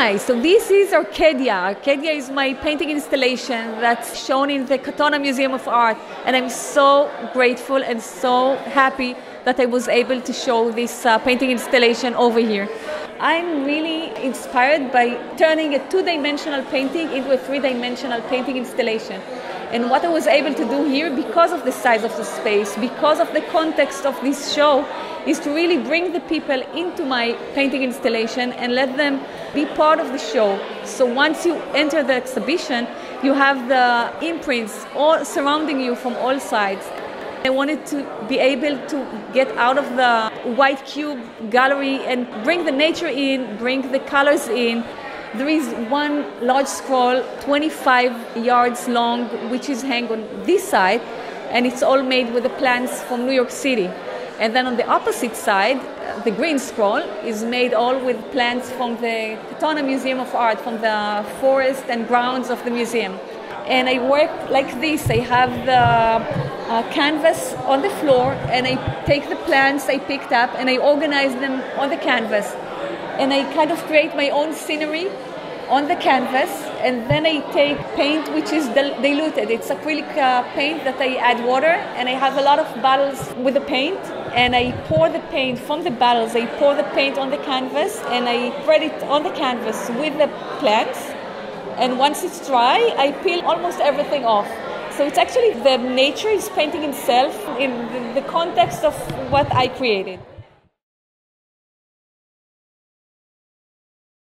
Hi, so this is Arcadia. Arcadia is my painting installation that's shown in the Katonah Museum of Art, and I'm so grateful and so happy that I was able to show this uh, painting installation over here. I'm really inspired by turning a two dimensional painting into a three dimensional painting installation. And what I was able to do here, because of the size of the space, because of the context of this show, is to really bring the people into my painting installation and let them be part of the show. So once you enter the exhibition, you have the imprints all surrounding you from all sides. I wanted to be able to get out of the white cube gallery and bring the nature in, bring the colors in. There is one large scroll, 25 yards long, which is hanging on this side, and it's all made with the plants from New York City. And then on the opposite side, the green scroll is made all with plants from the Katonah Museum of Art, from the forest and grounds of the museum and I work like this. I have the uh, canvas on the floor, and I take the plants I picked up and I organize them on the canvas, and I kind of create my own scenery on the canvas, and then I take paint which is dil- diluted. It's acrylic uh, paint that I add water, and I have a lot of bottles with the paint, and I pour the paint from the bottles. I pour the paint on the canvas, and I spread it on the canvas with the plants and once it's dry, I peel almost everything off. So it's actually the nature is painting itself in the context of what I created.